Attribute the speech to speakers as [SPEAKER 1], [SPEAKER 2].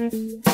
[SPEAKER 1] Mm-hmm.